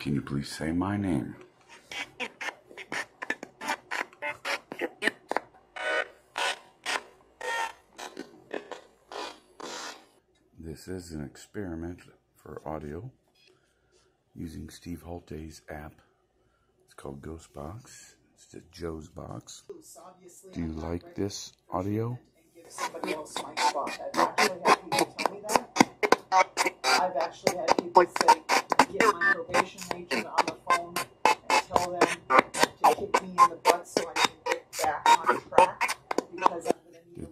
Can you please say my name? This is an experiment for audio using Steve Hultay's app. It's called Ghostbox. It's the Joe's Box. Do you like this audio? I've actually had people say,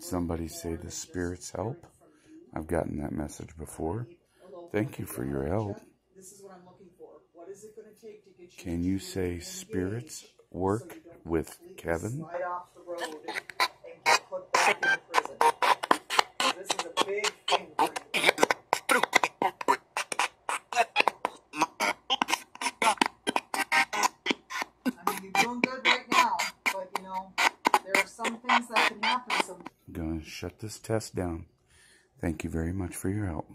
somebody say the spirits help? I've gotten that message before. Thank you for your help. Can you say spirits work with Kevin? Shut this test down. Thank you very much for your help.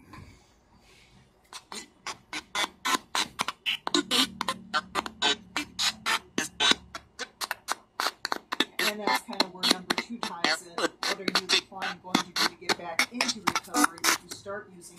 and that's kind of where number two ties in. Going to do to get back into recovery? Would you start using